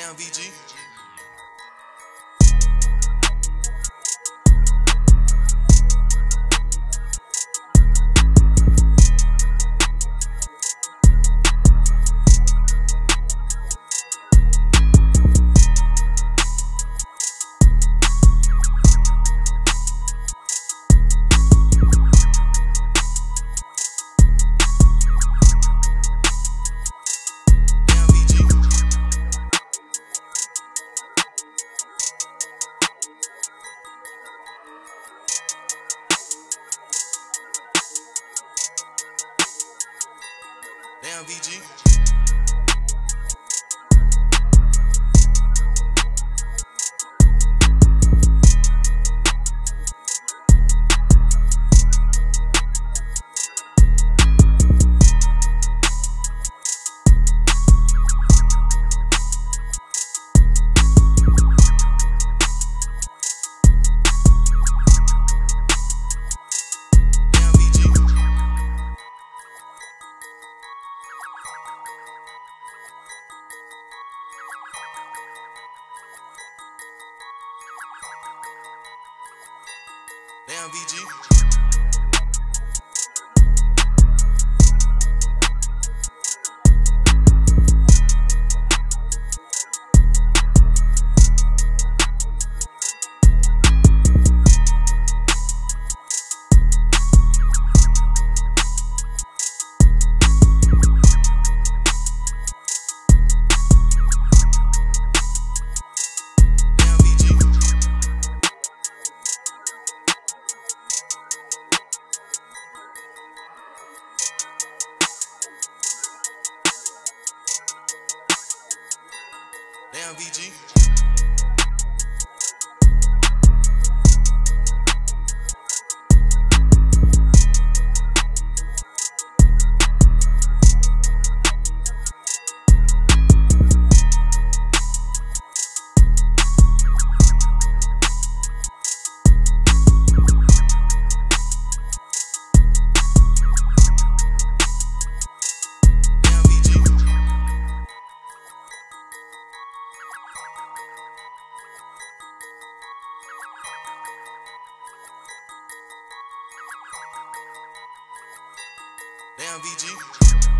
Damn, VG. David. down, VG. Damn, VG. down, VG.